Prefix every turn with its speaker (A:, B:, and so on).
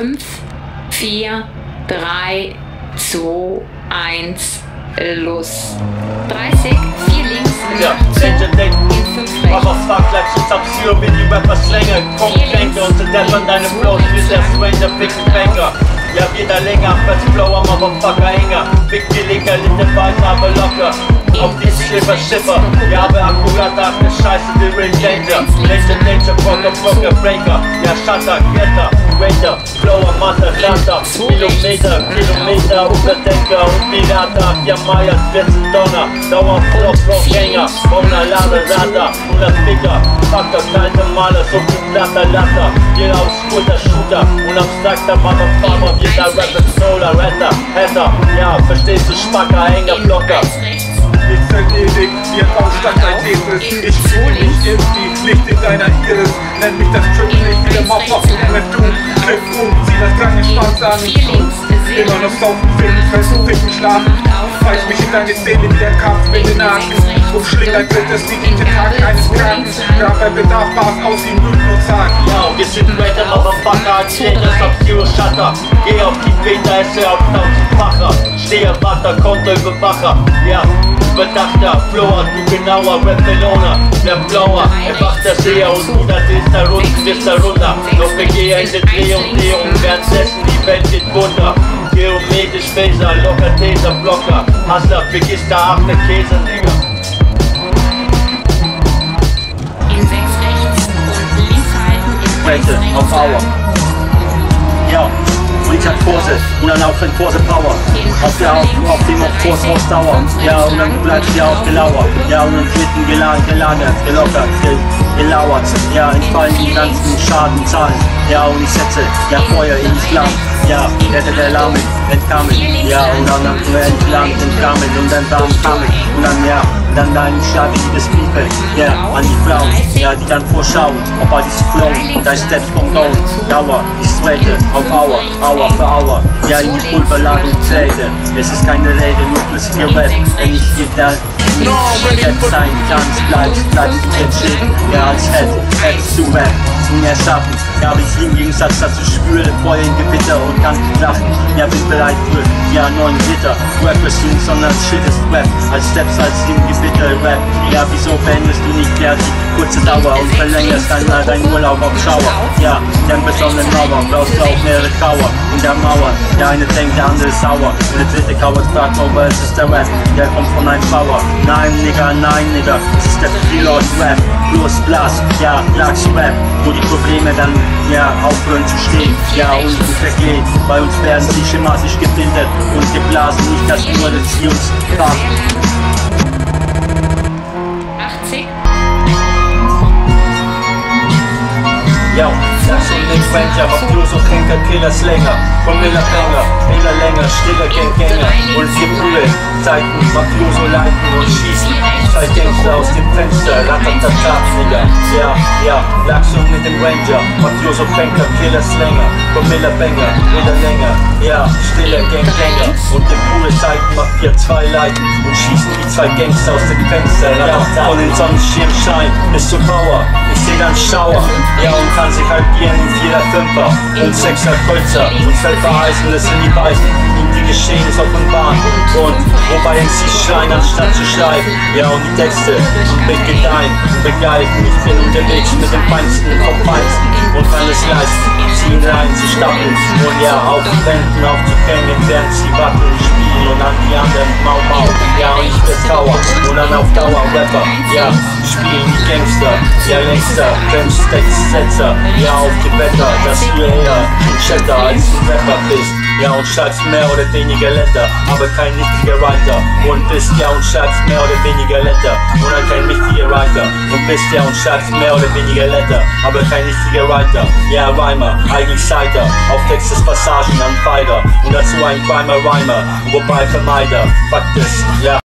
A: 5, 4, 3, 2, 1, los. 30, 4 links,
B: Ja,
A: nach
B: Danger, Danger.
A: in 5
B: Mach
A: rechts.
B: aufs Fuckfleisch, ich hab Zero, wie die länger Komm, Schenke und deppern deine Flows, wie der Stranger, Ficken Banker Ja, wieder länger, Fest Flower, Motherfucker, Fick die Linker, Linde weiter, aber locker. Auf die Schiffer, Schiffer. Ja, aber akkurat, ach, ne Scheiße, die Real Danger Danger, Danger, Broker, Broker, Breaker. Ja, Shutter, Getter, Ranger Flower, Matter, Latter Kilometer, Kilometer, Unterdenker und Pirata. Ja, Maya, 14 Donner. Dauer, Flop, Flop-Gänger Mona, Lade, Radar, 100 Ficker. Faktor, kalte Maler, so viel Platter, Latter. Jeder Scooter, Shooter. Und abstrakter Motherfucker Jeder Rapper, Solar, Retter, Hatter. Ja, verstehst du, Spacker, Hänger, Blocker.
A: Rechts.
C: Ich verledig dir Baustadt ein Tetris Ich fühle mich irgendwie nicht in deiner Iris. Nenn mich das Triple nicht wieder Mopper an
A: Vier links,
C: Immer noch saufen, ficken, fressen, ficken, schlafen. Weiß mich in deine Szene wie der Kampf mit den Nasen Umschlingert wird das Lied jeden Tag eines Kranken. Ja, bei Bedarf Bars aus wie Blut und Zahn
B: Ja, wir sind greater Motherfucker, Haters auf Zero Shutter. Geh auf die Peter, esse auf tausendfacher. Stehe, Watter, Kontoüberwacher Ja, Überdachter, Flower, du genauer, Rap Melona Der Blauer, erwachter Seher und du das ist da rund, bist da runter. Doch wir gehen in die Drehung, Drehung, währenddessen die Welt geht runter Geometrisch Phaser, locker Taser, Blocker. Hustler, vergiss da achte Käse, Digga
A: In 6 rechts und links halten in
B: Rechte,
A: 1
B: auf Power. Ja, hab Kurse und dann auch in Kurse Power. Auf der auf, auf dem auf Kurs Ausdauer. Ja, und dann bleibst du ja auch gelauert. Ja, und dann treten gelagert, gelagert, gelockert, gel gelauert. Ja, entfallen die ganzen Schadenzahlen. Ja, und ich setze ja Feuer in die Flammen. Ja, rette der Lahmen, entkamen. Ja, und dann entlang, entkamen und dann Damen kamen. Und dann ja, dann dein das People. Ja, an die Frauen. Ja, die dann vorschauen, all diese Flow, dein Steps vom Gold. Dauer, ich sweate, auf Hour, Hour für Hour. Ja, in die Pulverladung trete. Es ist keine Rede, nur flüssige Rap. Wenn ich dir da nicht sein kannst, bleibst, bleibst du stehen. Ja, als Head, Head zu Rap, zum Erschaffen. Ja, aber ich im Gegensatz dazu spüre Feuer im Gewitter und kann lachen. Ja, bin bereit für, ja, neuen Ritter. Rap ist nicht, sondern Shit ist Rap. Als Steps, als im Gewitter Rap. Ja, wieso beendest du nicht ja, die kurze Dauer und verlängerst dein, dein Urlaub auf Schauer? Ja, den besonderen Mauer, brauchst du auch mehrere Kauer der Mauer. Der eine denkt, der andere ist sauer. Und der dritte kauert fragt, aber es ist der Rap. Der kommt von einem Bauer. Nein, Nigga, nein, Nigga, es ist der Pilot Rap. Bloß Blass, ja, Lachs Rap. Wo die Probleme dann, ja, aufhören zu stehen. Ja, und du vergeht. Bei uns werden sie schematisch gebildet und geblasen. Nicht, dass nur das sie uns tragen.
A: 80,
B: Yo, Nick Ranger, macht bloß und Henker, Killer, Slänger, Promiller, Banger, Fehler länger, stiller Gänger und vier Brühe, Zeiten, Mafioso leiten und schießen, zwei Gangster aus dem Fenster, Ratatata, Nigga, ja, ja, Lachs und mit dem Ranger, Mafioso, Banker, Killer, Slänger, Promiller, Banger, Fehler länger, ja, stiller Gänger und die Brühe, Zeiten, Mafia, zwei leiten und schießen wie zwei Gangster aus dem Fenster, ja, von den Sonnenschirmschein bis zur Mauer, ich seh dann Schauer, ja, und kann sich halbieren in vierer Fünfer und sechser Kreuzer. Und verheißen es in die Weißen, ihm die Geschehnisse offenbaren und wobei sie schreien anstatt zu schleifen, ja und die Texte und mit gedeihen und begleiten, ich bin unterwegs mit dem Feinsten vom Feinsten. Und kann es leisten, ziehen rein zu stapeln und ja aufzuwenden, aufzuhängen, während sie wackeln, spielen und an die anderen Mau Mau, ja ich bin Kauer und dann auf Dauer Rapper, ja, spielen die Gangster, ja Längster, Setzer, ja auf die Wetter, eher ein Chatter als ein Rapper bist. Ja und schreibst mehr oder weniger Letter, aber kein richtiger Writer. Und bist ja und schreibst mehr oder weniger Letter, und kein richtiger Writer. Und bist ja und schreibst mehr oder weniger Letter, aber kein richtiger Writer. Ja, Rhymer, eigentlich Seiter, auf Textes Passagen an Pfeiler. Und dazu ein Primer Rhymer, wobei Vermeider, Fakt ist, ja.